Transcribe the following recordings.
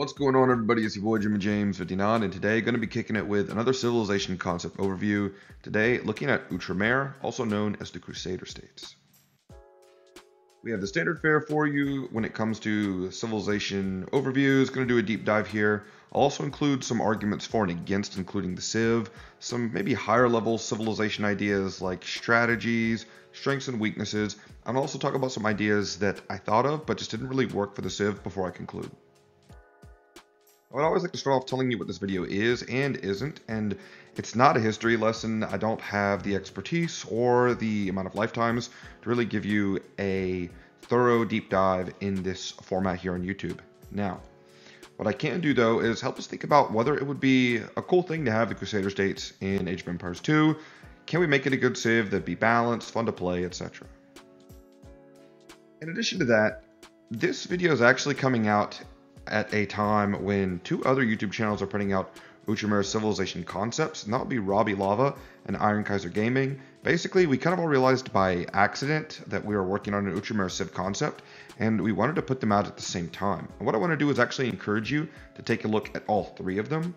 What's going on everybody, it's your boy Jimmy James 59 and today going to be kicking it with another civilization concept overview. Today looking at Outremer, also known as the Crusader States. We have the standard fare for you when it comes to civilization overviews, going to do a deep dive here. I'll also include some arguments for and against including the Civ, some maybe higher level civilization ideas like strategies, strengths and weaknesses, and I'll also talk about some ideas that I thought of but just didn't really work for the Civ before I conclude. I would always like to start off telling you what this video is and isn't, and it's not a history lesson. I don't have the expertise or the amount of lifetimes to really give you a thorough deep dive in this format here on YouTube. Now, what I can do though is help us think about whether it would be a cool thing to have the Crusader states in Age of Empires 2. Can we make it a good civ that'd be balanced, fun to play, etc. In addition to that, this video is actually coming out at a time when two other YouTube channels are putting out Outremer Civilization concepts, and that would be Robby Lava and Iron Kaiser Gaming. Basically, we kind of all realized by accident that we were working on an Outremer Civ concept, and we wanted to put them out at the same time. And what I want to do is actually encourage you to take a look at all three of them.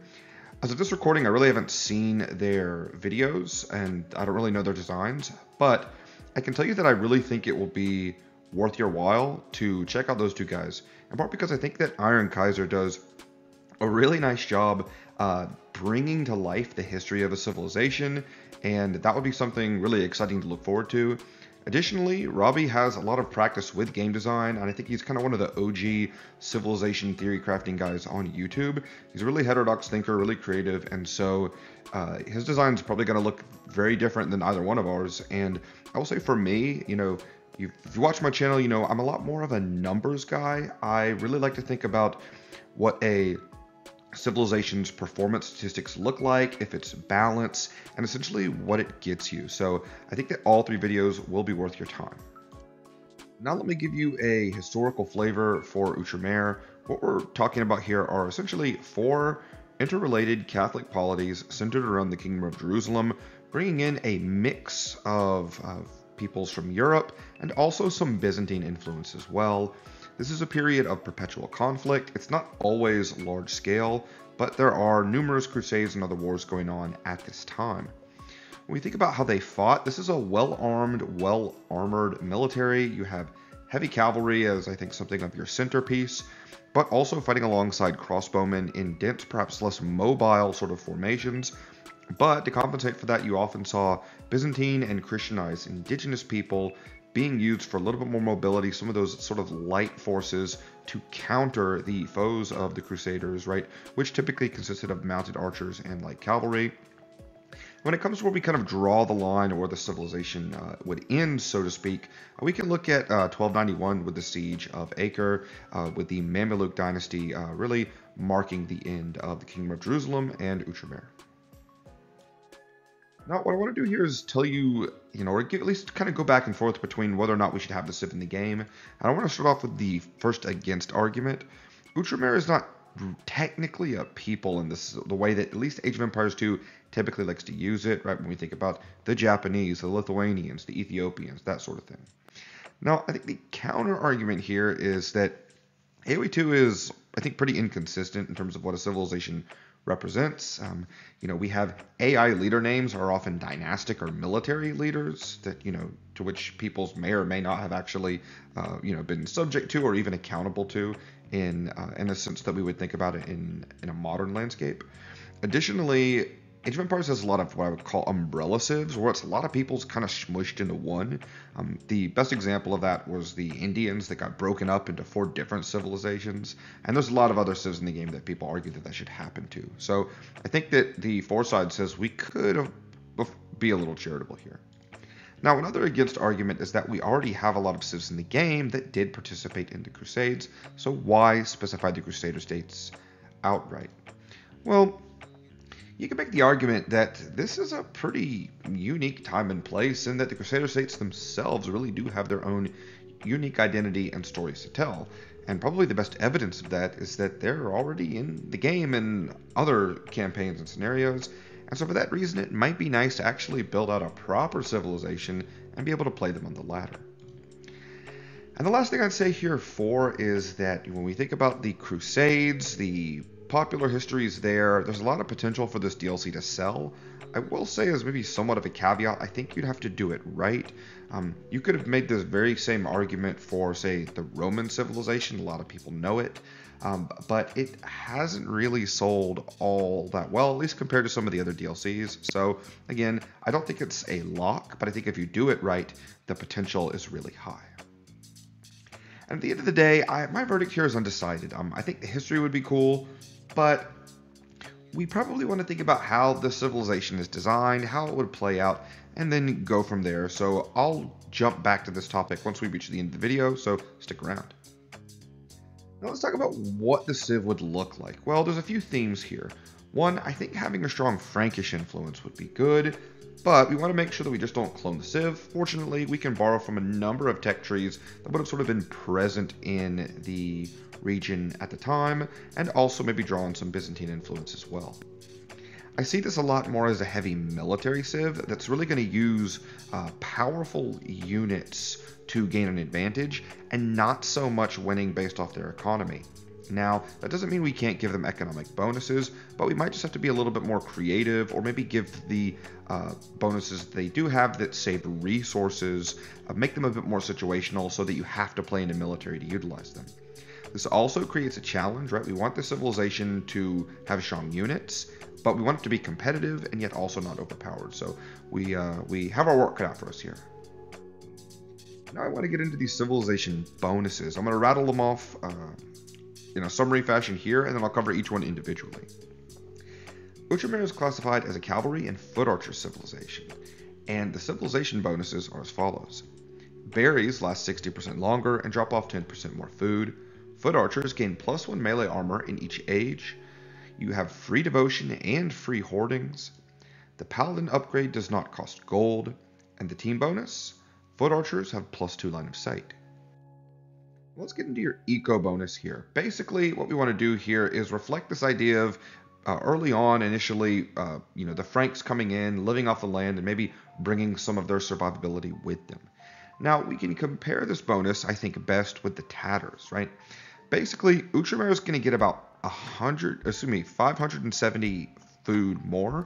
As of this recording, I really haven't seen their videos, and I don't really know their designs, but I can tell you that I really think it will be worth your while to check out those two guys. In part because I think that Iron Kaiser does a really nice job uh, bringing to life the history of a civilization, and that would be something really exciting to look forward to. Additionally, Robby has a lot of practice with game design, and I think he's kind of one of the OG civilization theory crafting guys on YouTube. He's a really heterodox thinker, really creative, and so uh, his design is probably going to look very different than either one of ours. And I will say for me, you know, if you watch my channel, you know I'm a lot more of a numbers guy. I really like to think about what a civilization's performance statistics look like, if it's balance, and essentially what it gets you. So I think that all three videos will be worth your time. Now let me give you a historical flavor for Outremer. What we're talking about here are essentially four interrelated Catholic polities centered around the Kingdom of Jerusalem, bringing in a mix of, of peoples from Europe and also some Byzantine influence as well. This is a period of perpetual conflict. It's not always large scale, but there are numerous crusades and other wars going on at this time. When we think about how they fought, this is a well armed, well armored military. You have heavy cavalry as I think something of your centerpiece, but also fighting alongside crossbowmen in dense, perhaps less mobile sort of formations. But to compensate for that, you often saw Byzantine and Christianized indigenous people being used for a little bit more mobility, some of those sort of light forces to counter the foes of the Crusaders, right? Which typically consisted of mounted archers and light cavalry. When it comes to where we kind of draw the line or where the civilization uh, would end, so to speak, uh, we can look at uh, 1291 with the siege of Acre, uh, with the Mamluk dynasty uh, really marking the end of the Kingdom of Jerusalem and Outremer. Now, what I want to do here is tell you, you know, or at least kind of go back and forth between whether or not we should have the Civ in the game. And I want to start off with the first against argument. Outremer is not technically a people in this the way that at least Age of Empires 2 typically likes to use it, right? When we think about the Japanese, the Lithuanians, the Ethiopians, that sort of thing. Now, I think the counter argument here is that AoE 2 is, I think, pretty inconsistent in terms of what a civilization represents. Um, you know, we have AI leader names are often dynastic or military leaders that you know to which peoples may or may not have actually uh, you know been subject to or even accountable to in uh, in a sense that we would think about it in in a modern landscape. Additionally, Age of Empires has a lot of what I would call umbrella civs, where it's a lot of people's kind of smushed into one. Um, the best example of that was the Indians that got broken up into four different civilizations, and there's a lot of other civs in the game that people argue that that should happen to. So I think that the Forside says we could be a little charitable here. Now, another against argument is that we already have a lot of civs in the game that did participate in the Crusades, so why specify the Crusader states outright? Well, you can make the argument that this is a pretty unique time and place, and that the Crusader states themselves really do have their own unique identity and stories to tell. And probably the best evidence of that is that they're already in the game in other campaigns and scenarios. And so, for that reason, it might be nice to actually build out a proper civilization and be able to play them on the ladder. And the last thing I'd say here for is that when we think about the Crusades, the popular history is there, there's a lot of potential for this DLC to sell. I will say, as maybe somewhat of a caveat, I think you'd have to do it right. Um, you could have made this very same argument for, say, the Roman civilization. A lot of people know it. Um, but it hasn't really sold all that well, at least compared to some of the other DLCs. So, again, I don't think it's a lock, but I think if you do it right, the potential is really high. And at the end of the day, I, my verdict here is undecided. Um, I think the history would be cool, but we probably want to think about how the civilization is designed, how it would play out, and then go from there. So I'll jump back to this topic once we reach the end of the video, so stick around. Now let's talk about what the Civ would look like. Well, there's a few themes here. One, I think having a strong Frankish influence would be good, but we want to make sure that we just don't clone the Civ. Fortunately, we can borrow from a number of tech trees that would have sort of been present in the region at the time, and also maybe draw on some Byzantine influence as well. I see this a lot more as a heavy military civ that's really going to use uh, powerful units to gain an advantage and not so much winning based off their economy. Now, that doesn't mean we can't give them economic bonuses, but we might just have to be a little bit more creative or maybe give the uh, bonuses they do have that save resources, uh, make them a bit more situational so that you have to play in the military to utilize them. This also creates a challenge, right? We want the civilization to have strong units, but we want it to be competitive and yet also not overpowered. So we uh, we have our work cut out for us here. Now I want to get into these civilization bonuses. I'm going to rattle them off uh, in a summary fashion here, and then I'll cover each one individually. Outremer is classified as a cavalry and foot archer civilization, and the civilization bonuses are as follows. Berries last 60% longer and drop off 10% more food. Foot archers gain plus one melee armor in each age. You have free devotion and free hoardings. The paladin upgrade does not cost gold. And the team bonus foot archers have plus two line of sight. Let's get into your eco bonus here. Basically, what we want to do here is reflect this idea of uh, early on, initially, uh, you know, the Franks coming in, living off the land, and maybe bringing some of their survivability with them. Now, we can compare this bonus, I think, best with the Tatars, right? basically, Outremer is going to get about 100, excuse me, 570 food more.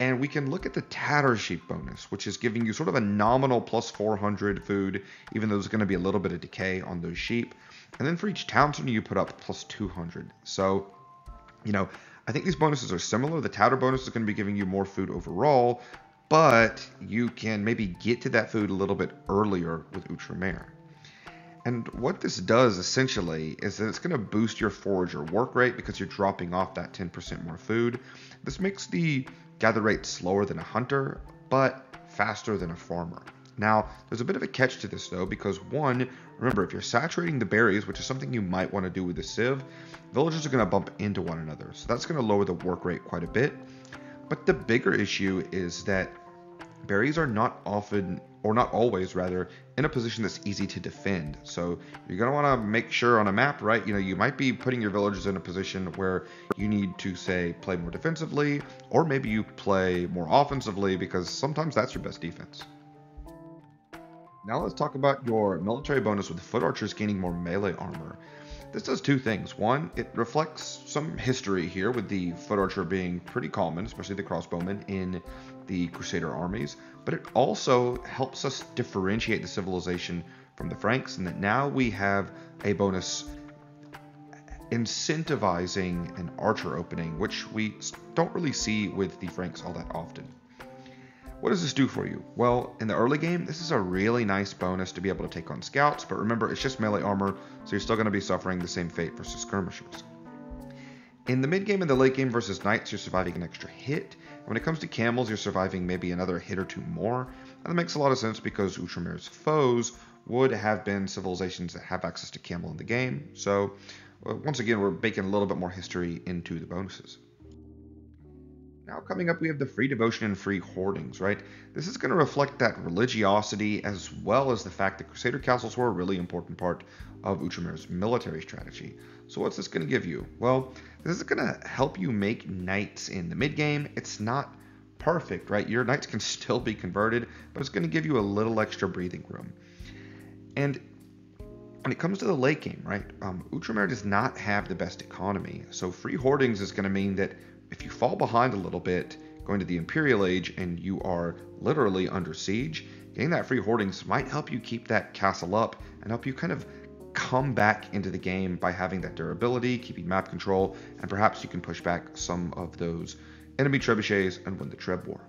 And we can look at the Tatar sheep bonus, which is giving you sort of a nominal plus 400 food, even though there's going to be a little bit of decay on those sheep. And then for each town center, you put up plus 200. So, you know, I think these bonuses are similar. The Tatar bonus is going to be giving you more food overall, but you can maybe get to that food a little bit earlier with Outremer. And what this does essentially is that it's going to boost your forager work rate because you're dropping off that 10% more food. This makes the gather rate slower than a hunter, but faster than a farmer. Now, there's a bit of a catch to this though, because one, remember, if you're saturating the berries, which is something you might want to do with the Civ, villagers are going to bump into one another. So that's going to lower the work rate quite a bit. But the bigger issue is that berries are not often or not always rather, in a position that's easy to defend. So you're going to want to make sure on a map, right? You know, you might be putting your villagers in a position where you need to say play more defensively, or maybe you play more offensively because sometimes that's your best defense. Now let's talk about your military bonus with foot archers gaining more melee armor. This does two things. One, it reflects some history here with the foot archer being pretty common, especially the crossbowman, in the Crusader armies, but it also helps us differentiate the civilization from the Franks, and that now we have a bonus incentivizing an archer opening, which we don't really see with the Franks all that often. What does this do for you? Well, in the early game, this is a really nice bonus to be able to take on scouts, but remember, it's just melee armor, so you're still going to be suffering the same fate versus skirmishers. In the mid game and the late game versus knights, you're surviving an extra hit. And when it comes to camels, you're surviving maybe another hit or two more. And that makes a lot of sense because Outremer's foes would have been civilizations that have access to camel in the game. So, uh, once again, we're baking a little bit more history into the bonuses. Now, coming up, we have the free devotion and free hoardings, right? This is going to reflect that religiosity as well as the fact that Crusader castles were a really important part of Outremer's military strategy. So, what's this going to give you? Well, this is going to help you make knights in the mid game. It's not perfect, right? Your knights can still be converted, but it's going to give you a little extra breathing room. And when it comes to the late game, right, um, does not have the best economy. So free hoardings is going to mean that if you fall behind a little bit going to the Imperial Age and you are literally under siege, getting that free hoardings might help you keep that castle up and help you kind of come back into the game by having that durability, keeping map control, and perhaps you can push back some of those enemy trebuchets and win the Treb War.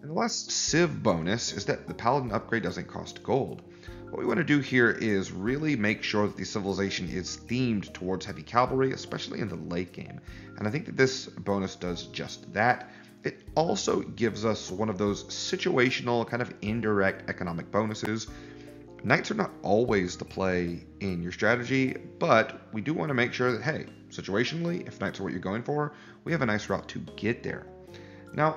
And the last Civ bonus is that the Paladin upgrade doesn't cost gold. What we want to do here is really make sure that the civilization is themed towards heavy cavalry, especially in the late game. And I think that this bonus does just that. It also gives us one of those situational, kind of indirect economic bonuses. Knights are not always the play in your strategy, but we do want to make sure that, hey, situationally, if knights are what you're going for, we have a nice route to get there. Now,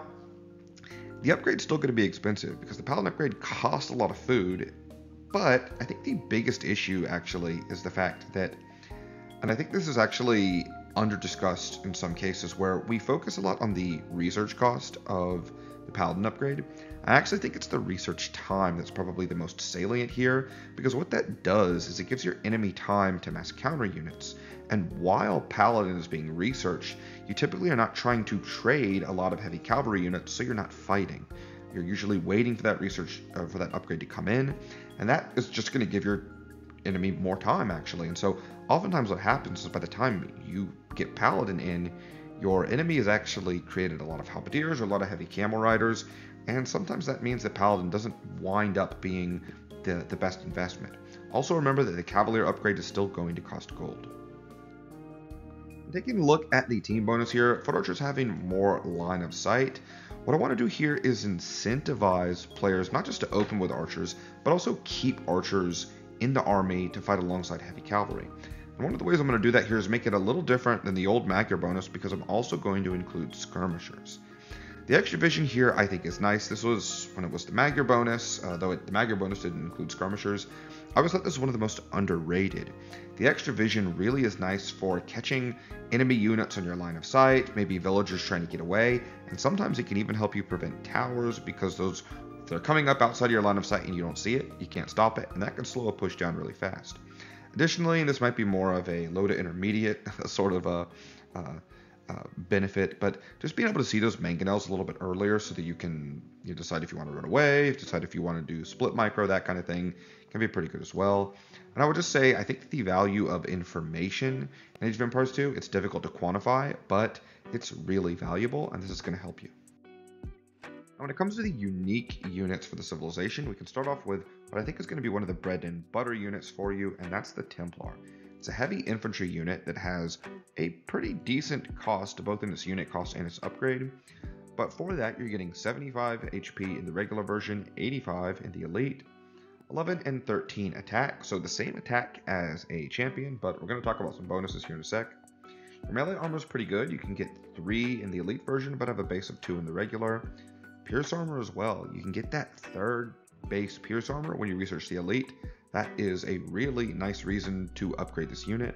the upgrade's still going to be expensive because the Paladin upgrade costs a lot of food but I think the biggest issue actually is the fact that, and I think this is actually under discussed in some cases where we focus a lot on the research cost of the Paladin upgrade. I actually think it's the research time that's probably the most salient here because what that does is it gives your enemy time to mass counter units. And while Paladin is being researched, you typically are not trying to trade a lot of heavy cavalry units, so you're not fighting. You're usually waiting for that research uh, for that upgrade to come in, and that is just going to give your enemy more time actually. And so oftentimes what happens is by the time you get Paladin in, your enemy has actually created a lot of halberdiers or a lot of heavy camel riders, and sometimes that means that Paladin doesn't wind up being the, the best investment. Also remember that the Cavalier upgrade is still going to cost gold. Taking a look at the team bonus here, Foot Archer's having more line of sight. What I want to do here is incentivize players not just to open with archers, but also keep archers in the army to fight alongside heavy cavalry. And one of the ways I'm going to do that here is make it a little different than the old Magyar bonus because I'm also going to include skirmishers. The extra vision here I think is nice. This was when it was the Magyar bonus, uh, though it, the Magyar bonus didn't include skirmishers. I always thought this was one of the most underrated. The extra vision really is nice for catching enemy units on your line of sight, maybe villagers trying to get away, and sometimes it can even help you prevent towers because those if they're coming up outside your line of sight and you don't see it, you can't stop it, and that can slow a push down really fast. Additionally, this might be more of a low to intermediate sort of a uh, uh, benefit, but just being able to see those mangonels a little bit earlier so that you can you decide if you want to run away, decide if you want to do split micro, that kind of thing can be pretty good as well. And I would just say I think the value of information in Age of Empires 2, it's difficult to quantify, but it's really valuable, and this is going to help you. Now, when it comes to the unique units for the civilization, we can start off with what I think is going to be one of the bread and butter units for you, and that's the Templar. It's a heavy infantry unit that has a pretty decent cost, both in its unit cost and its upgrade. But for that, you're getting 75 HP in the regular version, 85 in the elite, 11 and 13 attack, so the same attack as a champion, but we're going to talk about some bonuses here in a sec. Your melee armor is pretty good. You can get 3 in the elite version, but have a base of 2 in the regular. Pierce armor as well. You can get that third base pierce armor when you research the elite. That is a really nice reason to upgrade this unit.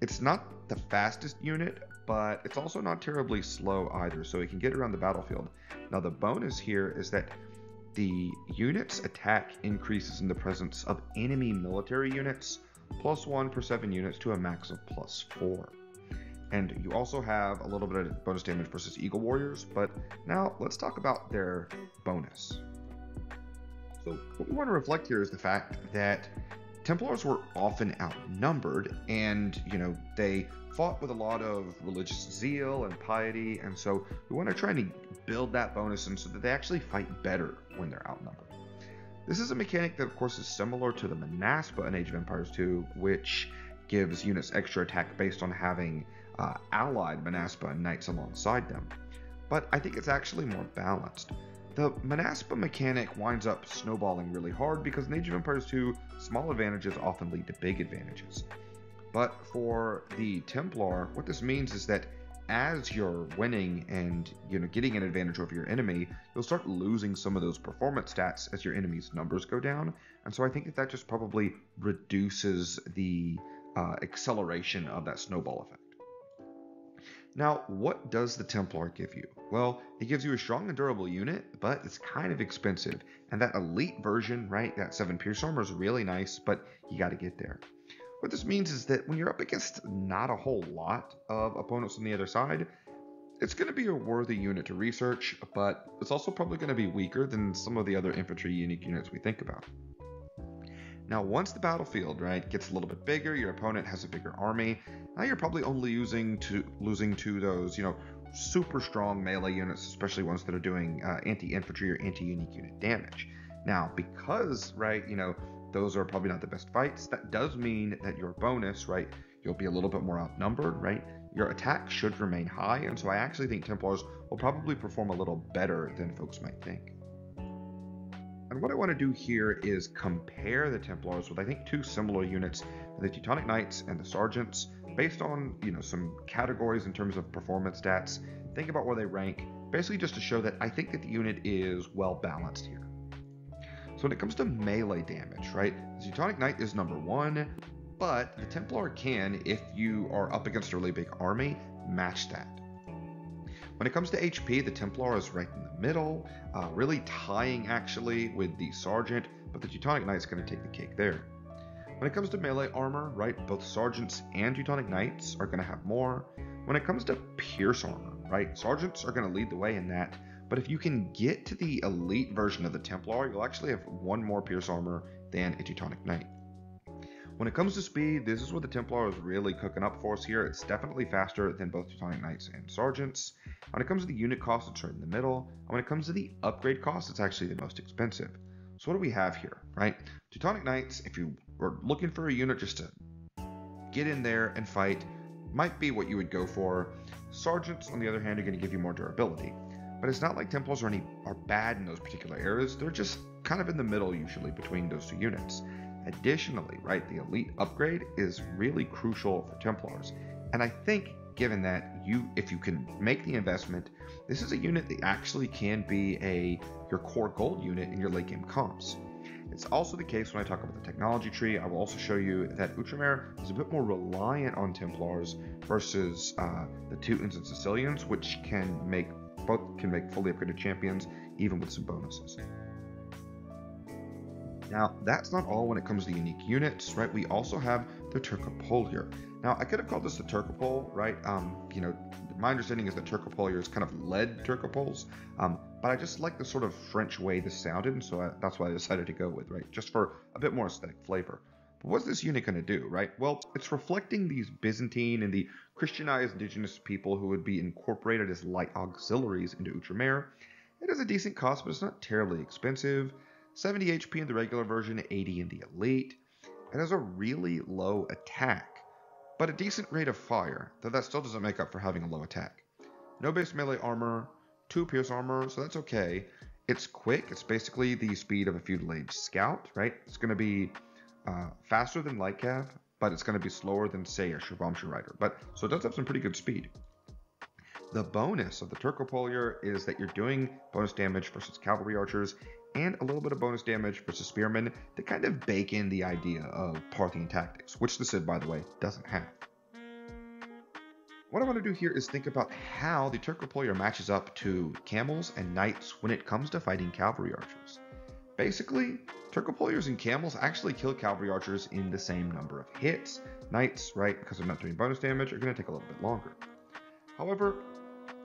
It's not the fastest unit, but it's also not terribly slow either, so it can get around the battlefield. Now the bonus here is that the unit's attack increases in the presence of enemy military units, plus 1 per 7 units to a max of plus 4. And you also have a little bit of bonus damage versus Eagle Warriors, but now let's talk about their bonus. So what we want to reflect here is the fact that Templars were often outnumbered, and you know they fought with a lot of religious zeal and piety, and so we want to try and build that bonus in so that they actually fight better when they're outnumbered. This is a mechanic that, of course, is similar to the Monaspa in Age of Empires 2, which gives units extra attack based on having uh, allied Monaspa and knights alongside them. But I think it's actually more balanced. The Monaspa mechanic winds up snowballing really hard because in Age of Empires 2, small advantages often lead to big advantages. But for the Templar, what this means is that as you're winning and you know getting an advantage over your enemy, you'll start losing some of those performance stats as your enemy's numbers go down. And so I think that that just probably reduces the uh, acceleration of that snowball effect. Now, what does the Templar give you? Well, it gives you a strong and durable unit, but it's kind of expensive. And that elite version, right, that 7 Pierce Armor is really nice, but you got to get there. What this means is that when you're up against not a whole lot of opponents on the other side, it's going to be a worthy unit to research, but it's also probably going to be weaker than some of the other infantry unique units we think about. Now, once the battlefield right gets a little bit bigger, your opponent has a bigger army. Now you're probably only using to losing to those, you know, super strong melee units, especially ones that are doing uh, anti-infantry or anti-unique unit damage. Now, because right, you know, those are probably not the best fights. That does mean that your bonus, right, you'll be a little bit more outnumbered, right? Your attack should remain high, and so I actually think Templars will probably perform a little better than folks might think. And what I want to do here is compare the Templars with I think two similar units, the Teutonic Knights and the Sergeants, based on you know some categories in terms of performance stats. Think about where they rank, basically just to show that I think that the unit is well balanced here. So when it comes to melee damage, right, the Teutonic Knight is number one, but the Templar can, if you are up against a really big army, match that. When it comes to HP, the Templar is right in the middle, uh, really tying actually with the Sergeant, but the Teutonic Knight is going to take the cake there. When it comes to melee armor, right, both Sergeants and Teutonic Knights are going to have more. When it comes to Pierce armor, right, Sergeants are going to lead the way in that, but if you can get to the elite version of the Templar, you'll actually have one more Pierce armor than a Teutonic Knight. When it comes to speed, this is what the Templar is really cooking up for us here. It's definitely faster than both Teutonic Knights and Sergeants. When it comes to the unit cost, it's right in the middle. And when it comes to the upgrade cost, it's actually the most expensive. So what do we have here, right? Teutonic Knights, if you were looking for a unit just to get in there and fight, might be what you would go for. Sergeants, on the other hand, are going to give you more durability. But it's not like Templars are any are bad in those particular areas. They're just kind of in the middle usually between those two units. Additionally, right, the elite upgrade is really crucial for Templars. And I think given that you if you can make the investment, this is a unit that actually can be a your core gold unit in your late game comps. It's also the case when I talk about the technology tree. I will also show you that Outremer is a bit more reliant on Templars versus uh, the Teutons and Sicilians, which can make both can make fully upgraded champions, even with some bonuses. Now, that's not all when it comes to unique units, right? We also have the Turcopolier. Now, I could have called this the Turcopole, right? Um, you know, my understanding is that Turcopolier is kind of led Turcopoles, um, but I just like the sort of French way this sounded, and so I, that's why I decided to go with, right? Just for a bit more aesthetic flavor. But what's this unit going to do, right? Well, it's reflecting these Byzantine and the Christianized indigenous people who would be incorporated as light auxiliaries into Outremer. It has a decent cost, but it's not terribly expensive. 70 HP in the regular version, 80 in the elite. It has a really low attack, but a decent rate of fire, though that still doesn't make up for having a low attack. No base melee armor, 2 pierce armor, so that's okay. It's quick, it's basically the speed of a feudal age scout, right? It's going to be uh, faster than light cav, but it's going to be slower than, say, a Shrivamsha rider. But so it does have some pretty good speed. The bonus of the Turcopolier is that you're doing bonus damage versus cavalry archers and a little bit of bonus damage versus spearmen to kind of bake in the idea of Parthian tactics, which the Civ, by the way, doesn't have. What I want to do here is think about how the Turcopolier matches up to camels and knights when it comes to fighting cavalry archers. Basically, Turcopoliers and camels actually kill cavalry archers in the same number of hits. Knights, right, because they're not doing bonus damage, are going to take a little bit longer. However,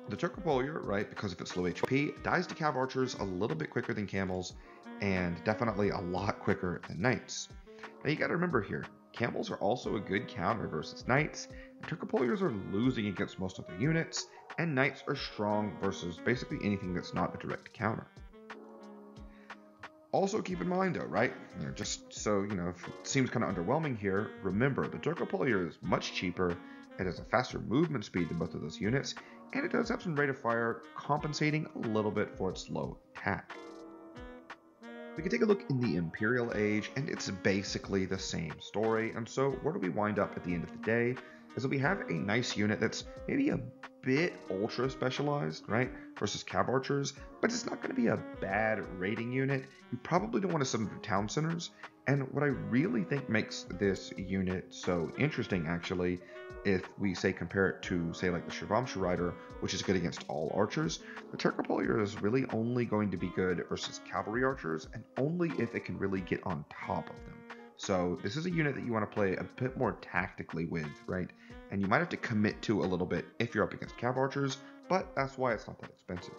the Turcopolier, right, because of its low HP, dies to cav archers a little bit quicker than camels, and definitely a lot quicker than knights. Now you gotta remember here, camels are also a good counter versus knights, and Turcopoliers are losing against most of their units, and knights are strong versus basically anything that's not a direct counter. Also keep in mind though, right? Just so you know, if it seems kind of underwhelming here, remember the Turcopolier is much cheaper, it has a faster movement speed than both of those units, and it does have some rate of fire, compensating a little bit for its low attack. We can take a look in the Imperial Age, and it's basically the same story, and so where do we wind up at the end of the day? Is that we have a nice unit that's maybe a bit ultra specialized, right, versus cav archers, but it's not going to be a bad raiding unit. You probably don't want to send them to town centers. And what I really think makes this unit so interesting, actually, if we say compare it to, say, like the Shrivamsha Rider, which is good against all archers, the Turcopolier is really only going to be good versus cavalry archers, and only if it can really get on top of them. So this is a unit that you want to play a bit more tactically with, right? And you might have to commit to a little bit if you're up against cav archers, but that's why it's not that expensive.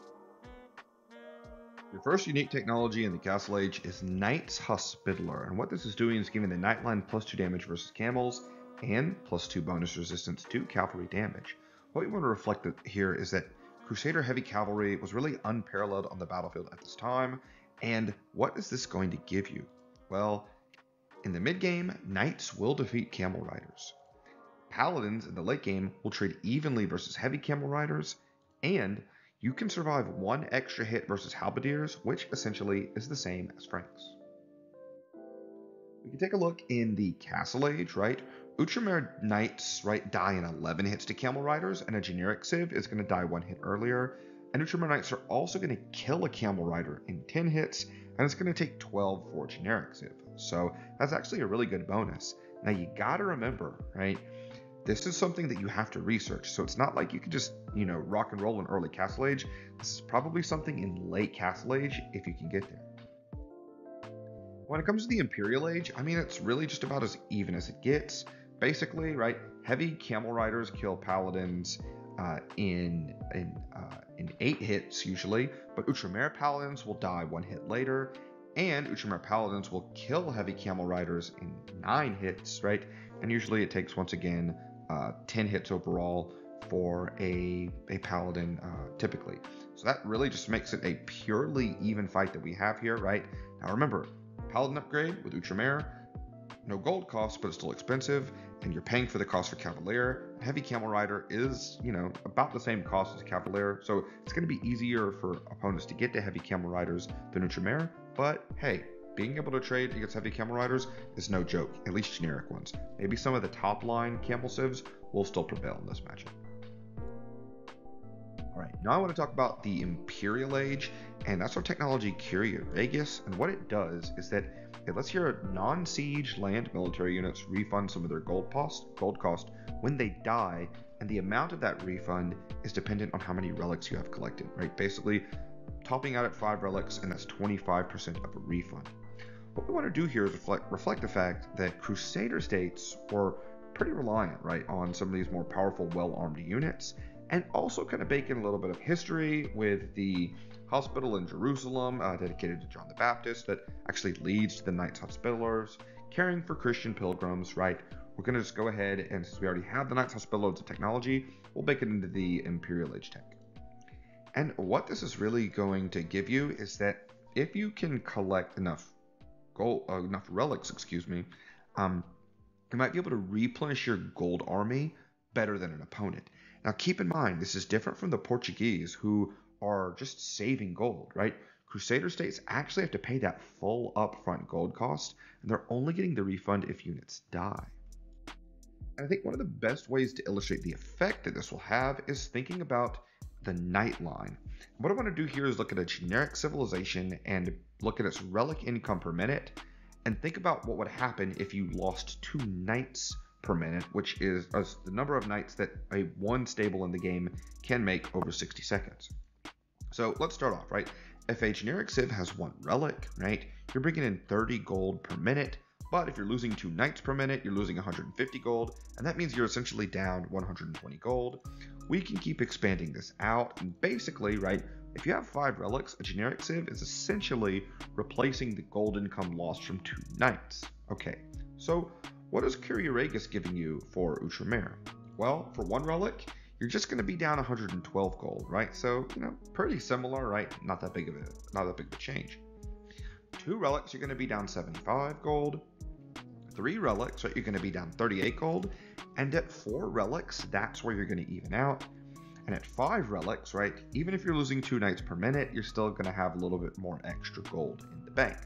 Your first unique technology in the Castle Age is Knight's Hospitaller, and what this is doing is giving the Knightline plus 2 damage versus camels, and plus 2 bonus resistance to cavalry damage. What we want to reflect here is that Crusader Heavy Cavalry was really unparalleled on the battlefield at this time, and what is this going to give you? Well, in the mid game, Knights will defeat Camel Riders. Paladins in the late game will trade evenly versus Heavy Camel Riders, and you can survive one extra hit versus Halberdiers, which essentially is the same as Franks. We can take a look in the Castle Age, right? Outremer Knights, right, die in 11 hits to Camel Riders, and a generic Civ is going to die one hit earlier. And Outremer Knights are also going to kill a Camel Rider in 10 hits, and it's going to take 12 for generic Civ. So that's actually a really good bonus. Now you got to remember, right? This is something that you have to research. So it's not like you can just, you know, rock and roll in early Castle Age. This is probably something in late Castle Age if you can get there. When it comes to the Imperial Age, I mean, it's really just about as even as it gets. Basically, right, heavy camel riders kill paladins uh, in in uh, in eight hits usually, but Outremer paladins will die one hit later, and Outremer paladins will kill heavy camel riders in nine hits, right? And usually it takes once again uh, 10 hits overall for a, a paladin uh, typically. So that really just makes it a purely even fight that we have here, right? Now remember, paladin upgrade with Outremer, no gold cost, but it's still expensive, and you're paying for the cost for Cavalier. Heavy Camel Rider is, you know, about the same cost as Cavalier, so it's going to be easier for opponents to get to Heavy Camel Riders than Outremer, but hey, being able to trade against heavy camel riders is no joke, at least generic ones. Maybe some of the top line camel civs will still prevail in this matchup. Alright, now I want to talk about the Imperial Age, and that's our technology Curia Regis. and what it does is that it lets your non-siege land military units refund some of their gold cost, gold cost when they die, and the amount of that refund is dependent on how many relics you have collected, right? Basically, topping out at 5 relics, and that's 25% of a refund. What we want to do here is reflect, reflect the fact that Crusader states were pretty reliant, right, on some of these more powerful, well-armed units, and also kind of bake in a little bit of history with the hospital in Jerusalem uh, dedicated to John the Baptist that actually leads to the Knights Hospitallers, caring for Christian pilgrims, right? We're going to just go ahead and since we already have the Knights Hospitallers technology, we'll bake it into the Imperial Age tech. And what this is really going to give you is that if you can collect enough gold, uh, enough relics, excuse me, um, you might be able to replenish your gold army better than an opponent. Now, keep in mind, this is different from the Portuguese who are just saving gold, right? Crusader states actually have to pay that full upfront gold cost, and they're only getting the refund if units die. And I think one of the best ways to illustrate the effect that this will have is thinking about the Knight line. What I want to do here is look at a generic civilization and look at its relic income per minute and think about what would happen if you lost two knights per minute, which is uh, the number of knights that a one stable in the game can make over 60 seconds. So let's start off, right? If a generic civ has one relic, right, you're bringing in 30 gold per minute. But if you're losing two knights per minute, you're losing 150 gold, and that means you're essentially down 120 gold we can keep expanding this out. And basically, right, if you have five relics, a generic civ is essentially replacing the gold income lost from two knights. Okay, so what is Curia Regis giving you for Outremer? Well, for one relic, you're just going to be down 112 gold, right? So, you know, pretty similar, right? Not that big of a not that big of a change. Two relics, you're going to be down 75 gold. Three relics, right, you're going to be down 38 gold. And at four relics, that's where you're going to even out. And at five relics, right, even if you're losing two knights per minute, you're still going to have a little bit more extra gold in the bank.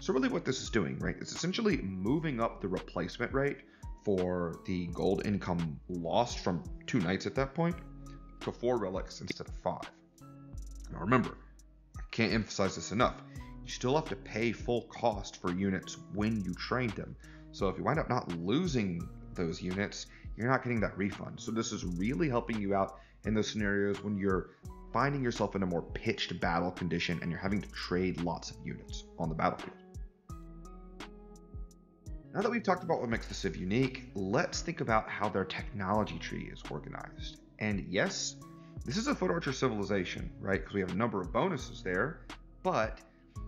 So really what this is doing, right, it's essentially moving up the replacement rate for the gold income lost from two knights at that point. to four relics instead of five. Now remember, I can't emphasize this enough. You still have to pay full cost for units when you train them. So if you wind up not losing those units, you're not getting that refund. So this is really helping you out in those scenarios when you're finding yourself in a more pitched battle condition and you're having to trade lots of units on the battlefield. Now that we've talked about what makes the Civ unique, let's think about how their technology tree is organized. And yes, this is a foot archer civilization, right? Because we have a number of bonuses there, but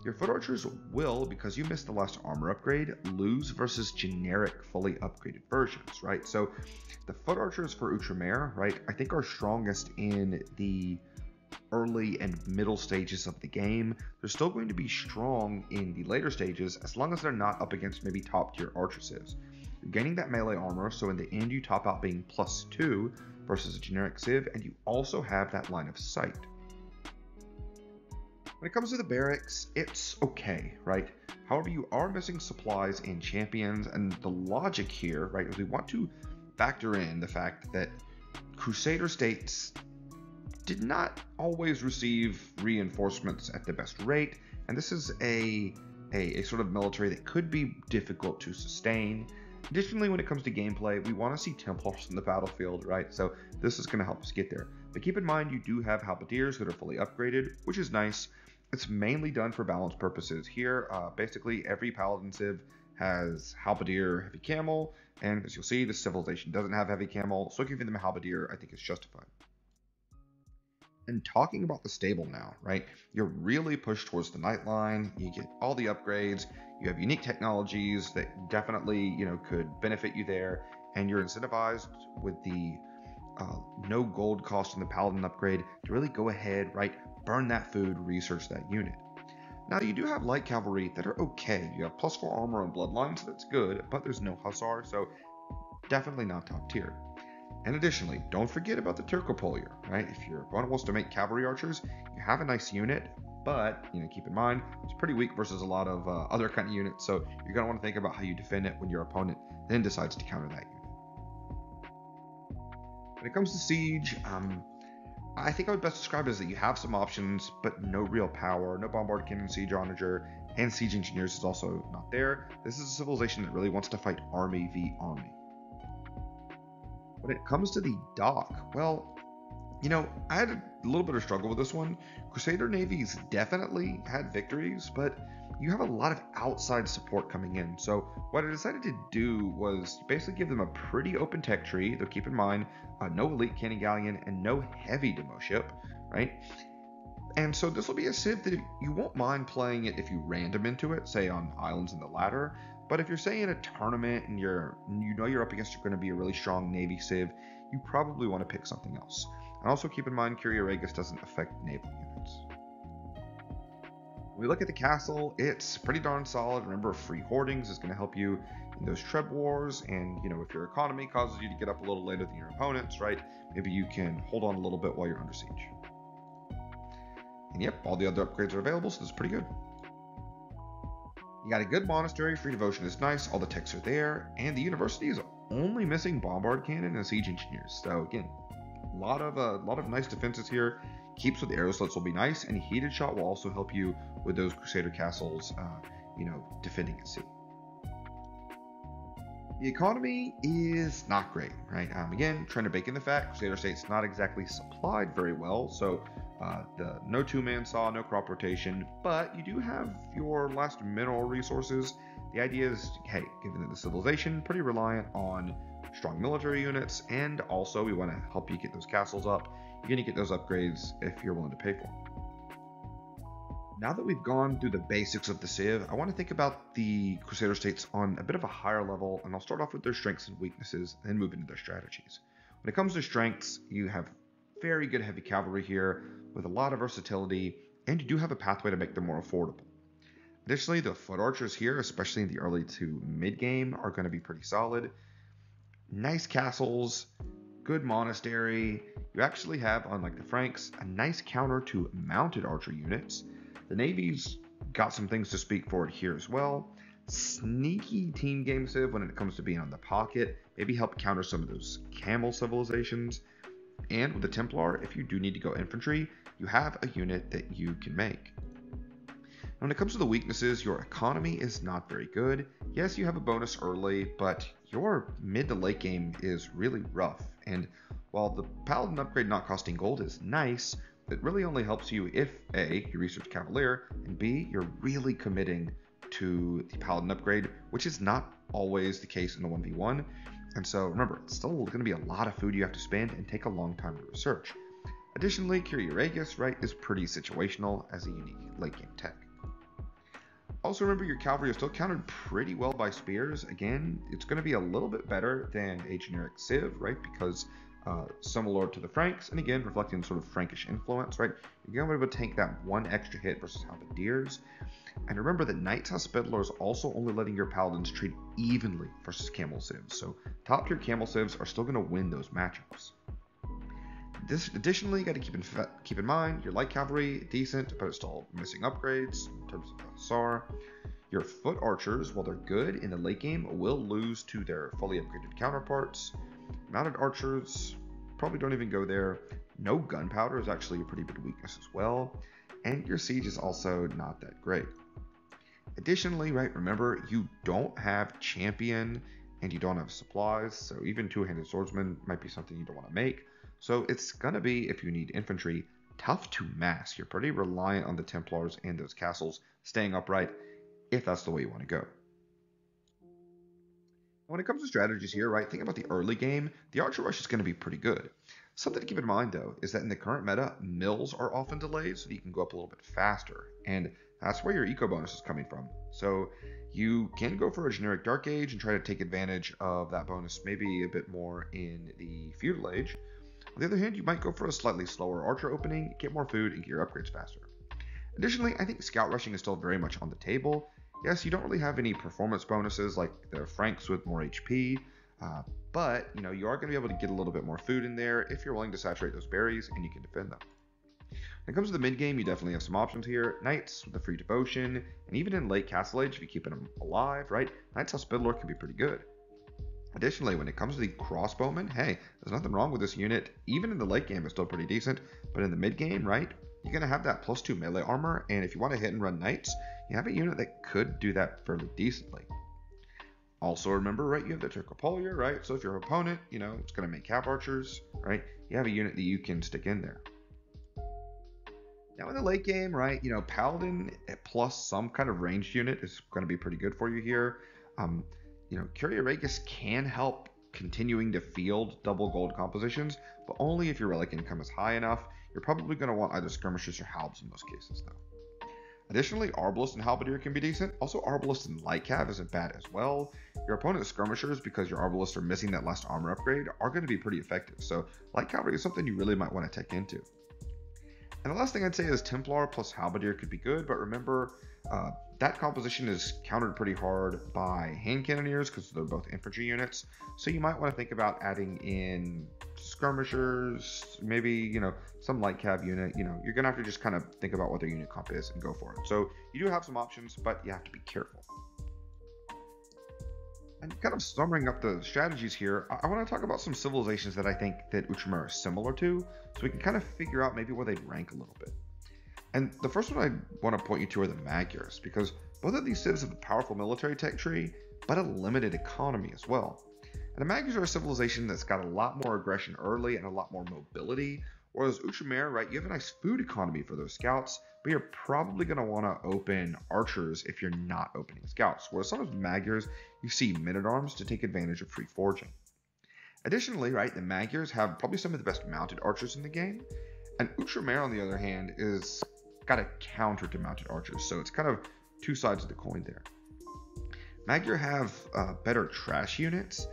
your foot archers will, because you missed the last armor upgrade, lose versus generic fully upgraded versions, right? So the foot archers for Outremer, right, I think are strongest in the early and middle stages of the game. They're still going to be strong in the later stages as long as they're not up against maybe top tier archer civs. You're gaining that melee armor, so in the end you top out being plus two versus a generic civ, and you also have that line of sight. When it comes to the barracks, it's okay, right? However, you are missing supplies and champions, and the logic here, right, is we want to factor in the fact that Crusader states did not always receive reinforcements at the best rate, and this is a, a, a, sort of military that could be difficult to sustain. Additionally, when it comes to gameplay, we want to see Templars in the battlefield, right? So this is going to help us get there. But keep in mind, you do have Halberdiers that are fully upgraded, which is nice. It's mainly done for balance purposes. Here, uh, basically every Paladin Civ has Halberdier, Heavy Camel, and as you'll see, the Civilization doesn't have Heavy Camel, so giving them a Halberdier I think is justified and talking about the stable now, right? You're really pushed towards the Knightline. You get all the upgrades. You have unique technologies that definitely, you know, could benefit you there. And you're incentivized with the uh, no gold cost in the Paladin upgrade to really go ahead, right? Burn that food, research that unit. Now, you do have light cavalry that are okay. You have plus four armor and bloodline, so that's good, but there's no hussar, so definitely not top tier. And additionally, don't forget about the Turcopolier, right? If your opponent wants to make cavalry archers, you have a nice unit, but you know, keep in mind it's pretty weak versus a lot of uh, other kind of units. So you're gonna want to think about how you defend it when your opponent then decides to counter that unit. When it comes to siege, um, I think I would best describe it as that you have some options, but no real power. No bombard cannon, siege onager, and siege engineers is also not there. This is a civilization that really wants to fight army v army. When it comes to the dock, well, you know, I had a little bit of struggle with this one. Crusader navies definitely had victories, but you have a lot of outside support coming in. So what I decided to do was basically give them a pretty open tech tree, though keep in mind, uh, no elite cannon galleon and no heavy demo ship, right? And so this will be a civ that you won't mind playing it if you random into it, say on islands in the ladder, but if you're say in a tournament and you're you know you're up against you're going to be a really strong Navy Civ, you probably want to pick something else. And also keep in mind Curia Regis doesn't affect naval units. We look at the castle, it's pretty darn solid. Remember, free hoardings is going to help you in those treb wars, and you know if your economy causes you to get up a little later than your opponents, right? Maybe you can hold on a little bit while you're under siege. And yep, all the other upgrades are available, so this is pretty good. You got a good monastery, free devotion is nice, all the techs are there, and the university is only missing bombard cannon and siege engineers. So again, a lot of a uh, lot of nice defenses here. Keeps with the arrow slits will be nice, and heated shot will also help you with those crusader castles, uh, you know, defending at sea. The economy is not great, right? Um, again, trying to bake in the fact Crusader State's not exactly supplied very well, so uh, the no two-man saw, no crop rotation, but you do have your last mineral resources. The idea is, hey, given that the civilization pretty reliant on strong military units, and also we want to help you get those castles up. You're going to get those upgrades if you're willing to pay for them. Now that we've gone through the basics of the Civ, I want to think about the Crusader states on a bit of a higher level, and I'll start off with their strengths and weaknesses, and then move into their strategies. When it comes to strengths, you have very good heavy cavalry here with a lot of versatility, and you do have a pathway to make them more affordable. Additionally, the foot archers here, especially in the early to mid game, are going to be pretty solid. Nice castles, good monastery. You actually have, unlike the Franks, a nice counter to mounted archer units. The Navy's got some things to speak for it here as well. Sneaky team game civ when it comes to being on the pocket, maybe help counter some of those camel civilizations. And with the Templar, if you do need to go infantry, you have a unit that you can make. When it comes to the weaknesses, your economy is not very good. Yes, you have a bonus early, but your mid to late game is really rough. And while the Paladin upgrade not costing gold is nice, it really only helps you if A, you research Cavalier, and B, you're really committing to the Paladin upgrade, which is not always the case in the 1v1. And so remember, it's still going to be a lot of food you have to spend and take a long time to research. Additionally, Curia Regis, right, is pretty situational as a unique late game tech. Also remember your cavalry is still countered pretty well by spears. Again, it's going to be a little bit better than a generic civ, right? Because uh, similar to the Franks, and again, reflecting sort of Frankish influence, right? You're going to be able to take that one extra hit versus Halberdiers. And remember that Knights Hospitaller is also only letting your Paladins trade evenly versus Camel Civs. So top tier Camel Civs are still going to win those matchups. This, additionally, you got to keep in keep in mind your light cavalry decent, but it's still missing upgrades in terms of SAR. Your foot archers, while they're good in the late game, will lose to their fully upgraded counterparts. Mounted archers probably don't even go there. No gunpowder is actually a pretty big weakness as well, and your siege is also not that great. Additionally, right, remember you don't have champion and you don't have supplies, so even two-handed swordsman might be something you don't want to make. So it's going to be, if you need infantry, tough to mass. You're pretty reliant on the Templars and those castles staying upright if that's the way you want to go. When it comes to strategies here, right, think about the early game. The Archer Rush is going to be pretty good. Something to keep in mind, though, is that in the current meta, mills are often delayed so that you can go up a little bit faster. And that's where your eco bonus is coming from. So you can go for a generic Dark Age and try to take advantage of that bonus maybe a bit more in the Feudal Age. On the other hand, you might go for a slightly slower archer opening, get more food, and gear upgrades faster. Additionally, I think scout rushing is still very much on the table. Yes, you don't really have any performance bonuses like the Franks with more HP, uh, but you know you are going to be able to get a little bit more food in there if you're willing to saturate those berries and you can defend them. When it comes to the mid game, you definitely have some options here. Knights with the free devotion, and even in late Castle Age, if you keep them alive, right? Knights Hospitaller can be pretty good. Additionally, when it comes to the crossbowmen, hey, there's nothing wrong with this unit. Even in the late game, it's still pretty decent. But in the mid game, right, you're going to have that plus two melee armor. And if you want to hit and run knights, you have a unit that could do that fairly decently. Also, remember, right, you have the Turcopolier, right? So if your opponent, you know, it's going to make cap archers, right, you have a unit that you can stick in there. Now in the late game, right, you know, Paladin plus some kind of ranged unit is going to be pretty good for you here. Um, you know, Curia Regis can help continuing to field double gold compositions, but only if your relic income is high enough. You're probably going to want either skirmishers or halbs in most cases, though. Additionally, Arbalest and Halberdier can be decent. Also, Arbalest and Light Cav isn't bad as well. Your opponent's skirmishers, because your Arbalists are missing that last armor upgrade, are going to be pretty effective. So, Light Cavalry is something you really might want to take into. And the last thing I'd say is Templar plus Halberdier could be good, but remember, uh, that composition is countered pretty hard by hand cannoneers because they're both infantry units. So you might want to think about adding in skirmishers, maybe, you know, some light cav unit. You know, you're going to have to just kind of think about what their unit comp is and go for it. So you do have some options, but you have to be careful. And kind of summing up the strategies here, I, want to talk about some civilizations that I think that Outremer is similar to, so we can kind of figure out maybe where they'd rank a little bit. And the first one I want to point you to are the Magyars, because both of these civs have a powerful military tech tree, but a limited economy as well. And the Magyars are a civilization that's got a lot more aggression early and a lot more mobility, whereas Outremer, right, you have a nice food economy for those scouts, but you're probably going to want to open archers if you're not opening scouts. Whereas some of the Magyars, you see men-at-arms to take advantage of free forging. Additionally, right, the Magyars have probably some of the best mounted archers in the game, and Outremer, on the other hand, is got a counter to mounted archers, so it's kind of two sides of the coin there. Magyar have uh, better trash units.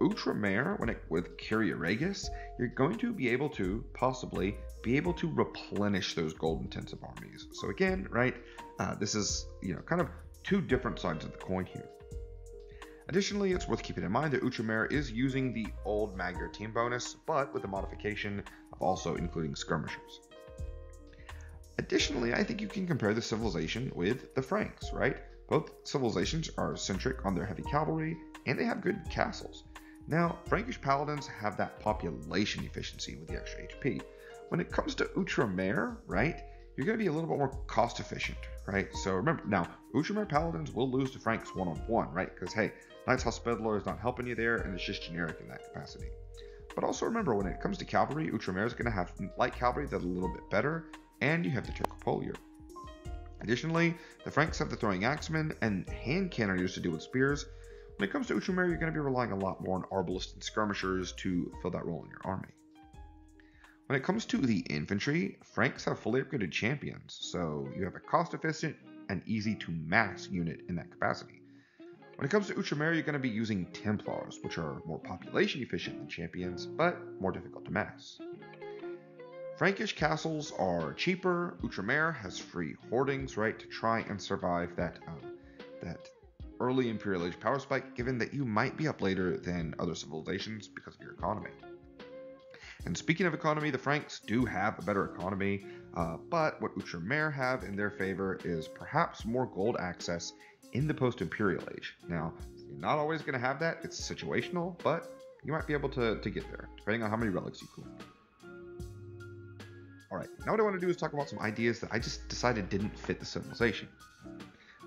Outremer, when it with Curia Regis, you're going to be able to possibly be able to replenish those gold intensive armies. So again, right, uh, this is you know kind of two different sides of the coin here. Additionally, it's worth keeping in mind that Outremer is using the old Magyar team bonus, but with the modification of also including skirmishers. Additionally, I think you can compare the civilization with the Franks, right? Both civilizations are centric on their heavy cavalry, and they have good castles. Now, Frankish Paladins have that population efficiency with the extra HP. When it comes to Outremer, right, you're going to be a little bit more cost efficient, right? So remember, now, Outremer Paladins will lose to Franks one on one, right? Because, hey, Knight's Hospitaller is not helping you there, and it's just generic in that capacity. But also remember, when it comes to cavalry, Outremer is going to have light cavalry that's a little bit better, and you have the Turcopolier. Additionally, the Franks have the throwing axemen and hand cannoneers to deal with spears. When it comes to Outremer, you're going to be relying a lot more on arbalists and skirmishers to fill that role in your army. When it comes to the infantry, Franks have fully upgraded champions, so you have a cost efficient and easy to mass unit in that capacity. When it comes to Outremer, you're going to be using Templars, which are more population efficient than champions, but more difficult to mass. Frankish castles are cheaper. Outremer has free hoardings, right, to try and survive that um, that early Imperial Age power spike, given that you might be up later than other civilizations because of your economy. And speaking of economy, the Franks do have a better economy, uh, but what Outremer have in their favor is perhaps more gold access in the post-Imperial Age. Now, you're not always going to have that, it's situational, but you might be able to, to get there, depending on how many relics you collect. Alright, now what I want to do is talk about some ideas that I just decided didn't fit the civilization.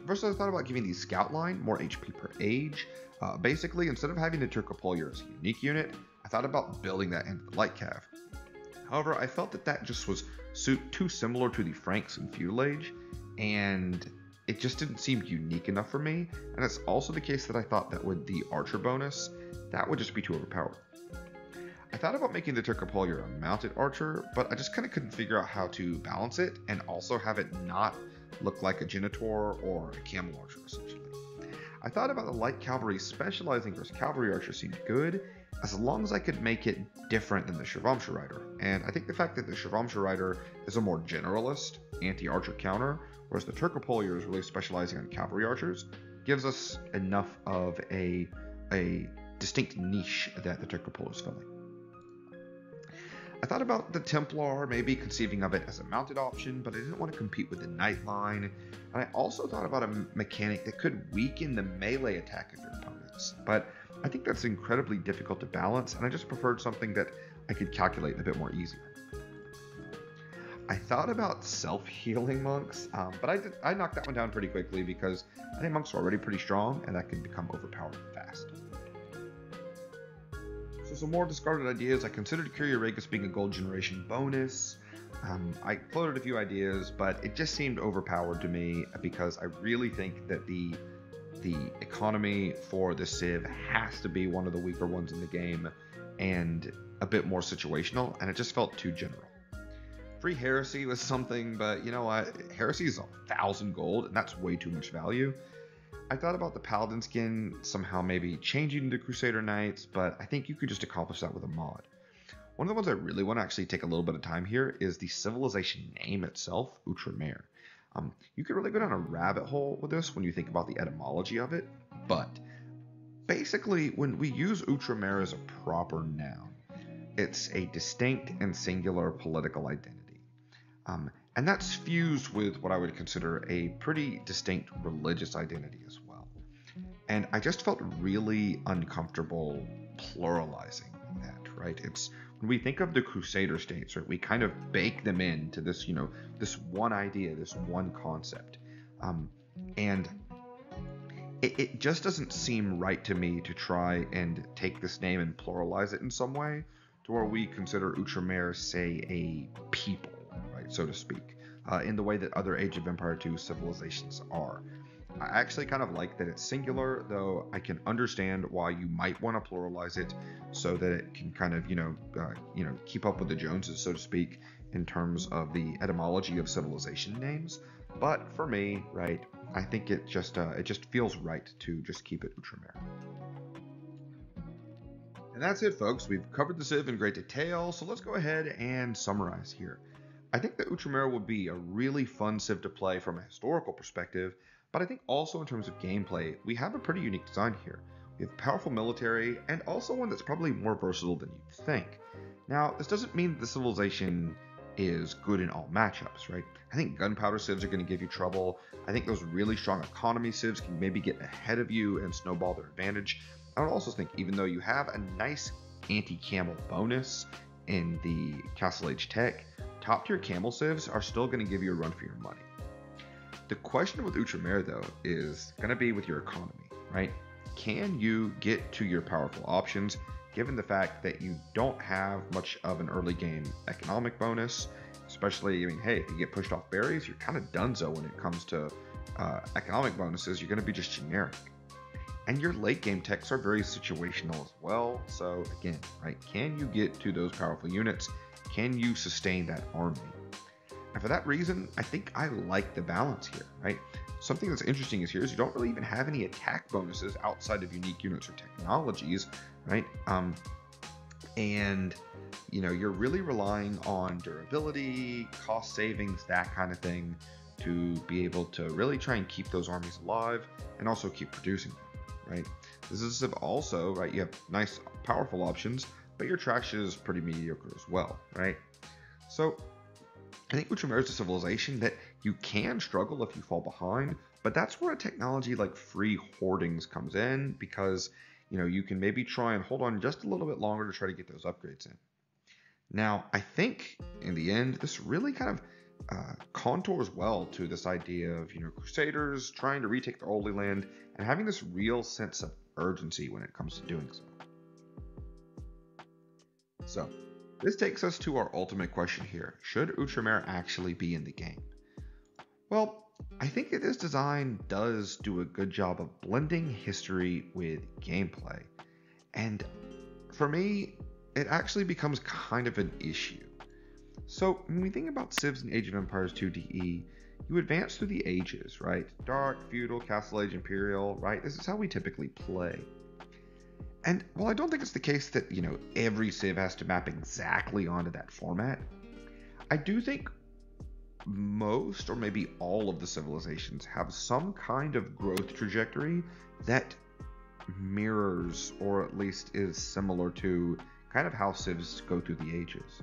First, I thought about giving the scout line more HP per age. Uh, basically, instead of having the Turcopolier as a unique unit, I thought about building that into the light cav. However, I felt that that just was too similar to the Franks and Feudal Age, and it just didn't seem unique enough for me. And it's also the case that I thought that with the Archer bonus, that would just be too overpowered. I thought about making the Turcopolier a mounted archer, but I just kind of couldn't figure out how to balance it and also have it not look like a Genitor or a Camel Archer, essentially. I thought about the light cavalry specializing versus cavalry archer seemed good, as long as I could make it different than the Shrivamsha And I think the fact that the Shrivamsha is a more generalist anti-archer counter, whereas the Turcopolier is really specializing on cavalry archers, gives us enough of a, a distinct niche that the Turcopolier is filling. I thought about the Templar, maybe conceiving of it as a mounted option, but I didn't want to compete with the Knight line. And I also thought about a mechanic that could weaken the melee attack of your opponents. But I think that's incredibly difficult to balance, and I just preferred something that I could calculate a bit more easily. I thought about self-healing monks, um, but I, did, I knocked that one down pretty quickly because I think monks are already pretty strong, and that can become overpowered some more discarded ideas. I considered Curia Regis being a gold generation bonus. Um, I floated a few ideas, but it just seemed overpowered to me because I really think that the the economy for the Civ has to be one of the weaker ones in the game and a bit more situational, and it just felt too general. Free Heresy was something, but you know what? Heresy is a thousand gold, and that's way too much value. I thought about the Paladin skin somehow maybe changing to Crusader Knights, but I think you could just accomplish that with a mod. One of the ones I really want to actually take a little bit of time here is the civilization name itself, Outremer. Um, you could really go down a rabbit hole with this when you think about the etymology of it, but basically, when we use Outremer as a proper noun, it's a distinct and singular political identity. Um, and that's fused with what I would consider a pretty distinct religious identity as well. And I just felt really uncomfortable pluralizing that, right? It's when we think of the Crusader states, right, we kind of bake them into this, you know, this one idea, this one concept. Um, and it, it, just doesn't seem right to me to try and take this name and pluralize it in some way to where we consider Outremer, say, a people, so to speak, uh, in the way that other Age of Empire 2 civilizations are. I actually kind of like that it's singular, though I can understand why you might want to pluralize it so that it can kind of, you know, uh, you know, keep up with the Joneses, so to speak, in terms of the etymology of civilization names. But for me, right, I think it just uh, it just feels right to just keep it Outremer. And that's it, folks. We've covered the Civ in great detail, so let's go ahead and summarize here. I think that Outremer would be a really fun Civ to play from a historical perspective, but I think also in terms of gameplay, we have a pretty unique design here. We have powerful military, and also one that's probably more versatile than you'd think. Now, this doesn't mean the civilization is good in all matchups, right? I think gunpowder civs are going to give you trouble. I think those really strong economy civs can maybe get ahead of you and snowball their advantage. I would also think, even though you have a nice anti-camel bonus in the Castle Age tech, top tier camel civs are still going to give you a run for your money. The question with Outremer though is going to be with your economy, right? Can you get to your powerful options given the fact that you don't have much of an early game economic bonus? Especially, I mean, hey, if you get pushed off berries, you're kind of donezo when it comes to uh, economic bonuses. You're going to be just generic. And your late game techs are very situational as well. So, again, right, can you get to those powerful units? Can you sustain that army? And for that reason, I think I like the balance here, right? Something that's interesting is here is you don't really even have any attack bonuses outside of unique units or technologies, right? Um, and you know you're really relying on durability, cost savings, that kind of thing, to be able to really try and keep those armies alive and also keep producing them, right? This is also right. You have nice, powerful options, but your traction is pretty mediocre as well, right? So I think Outremer is a civilization that you can struggle if you fall behind, but that's where a technology like free hoardings comes in because you know you can maybe try and hold on just a little bit longer to try to get those upgrades in. Now, I think in the end, this really kind of uh, contours well to this idea of you know crusaders trying to retake the Holy Land and having this real sense of urgency when it comes to doing so. So, this takes us to our ultimate question here. Should Outremer actually be in the game? Well, I think that this design does do a good job of blending history with gameplay. And for me, it actually becomes kind of an issue. So, when we think about Civs in Age of Empires 2 DE, you advance through the ages, right? Dark, Feudal, Castle Age, Imperial, right? This is how we typically play. And while I don't think it's the case that, you know, every Civ has to map exactly onto that format, I do think most or maybe all of the civilizations have some kind of growth trajectory that mirrors or at least is similar to kind of how civs go through the ages.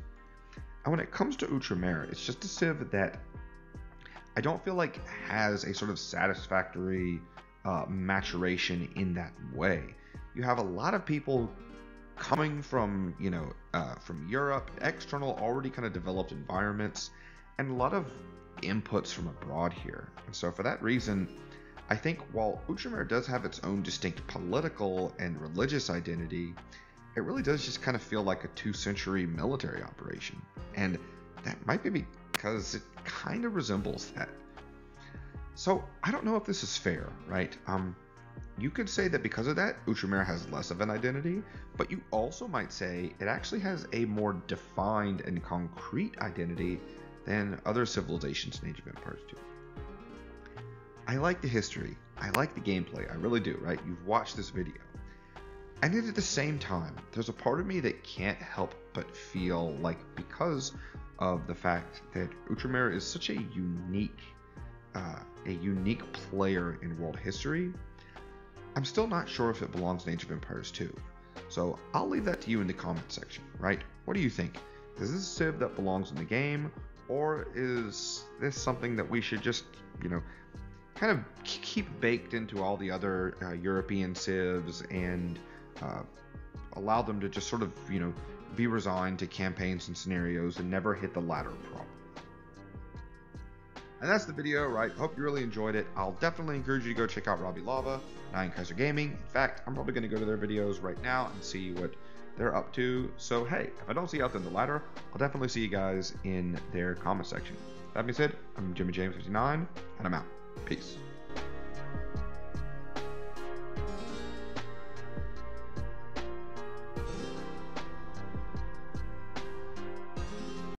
And when it comes to Outremer, it's just a civ that I don't feel like has a sort of satisfactory uh, maturation in that way you have a lot of people coming from you know uh, from Europe, external already kind of developed environments, and a lot of inputs from abroad here. And so for that reason, I think while Outremer does have its own distinct political and religious identity, it really does just kind of feel like a two-century military operation, and that might be because it kind of resembles that. So I don't know if this is fair, right? Um, you could say that because of that, Outremer has less of an identity, but you also might say it actually has a more defined and concrete identity than other civilizations in Age of Empires 2. I like the history, I like the gameplay, I really do, right? You've watched this video. And yet at the same time, there's a part of me that can't help but feel like because of the fact that Outremer is such a unique, uh, a unique player in world history, I'm still not sure if it belongs in Age of Empires 2. So I'll leave that to you in the comment section, right? What do you think? Is this a civ that belongs in the game, or is this something that we should just, you know, kind of keep baked into all the other uh, European civs and uh, allow them to just sort of, you know, be resigned to campaigns and scenarios and never hit the ladder problem? And that's the video, right? Hope you really enjoyed it. I'll definitely encourage you to go check out Robby Lava, Iron Kaiser Gaming. In fact, I'm probably going to go to their videos right now and see what they're up to. So, hey, if I don't see you out there in the ladder, I'll definitely see you guys in their comment section. That being said, I'm Jimmy James 59, and I'm out. Peace.